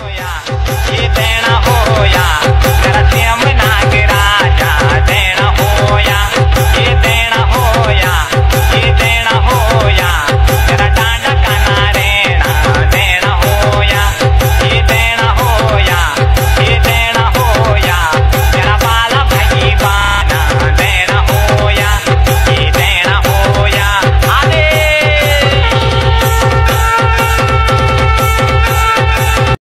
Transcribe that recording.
Yeah.